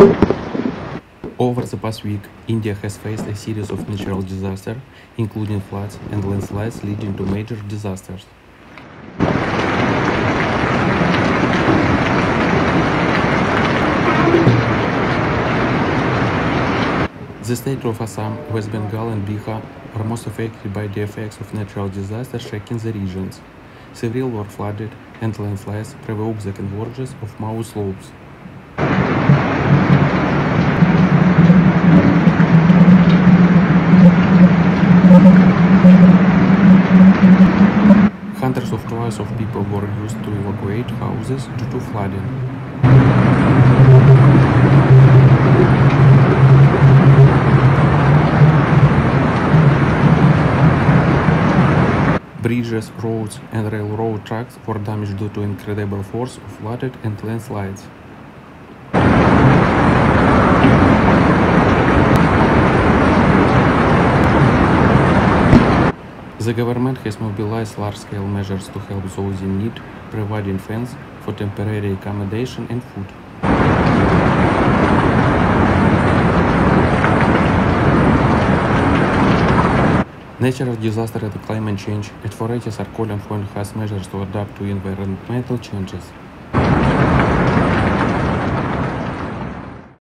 Over the past week, India has faced a series of natural disasters, including floods and landslides leading to major disasters. The state of Assam, West Bengal, and Bihar are most affected by the effects of natural disasters shaking the regions. Several were flooded, and landslides provoked the convergence of Mao slopes. Hundreds of cars of people were used to evacuate houses due to flooding. Bridges, roads, and railroad tracks were damaged due to incredible force of flooded and landslides. The government has mobilized large-scale measures to help those in need, providing funds for temporary accommodation and food. Natural disaster and climate change authorities are calling for enhanced measures to adapt to environmental changes.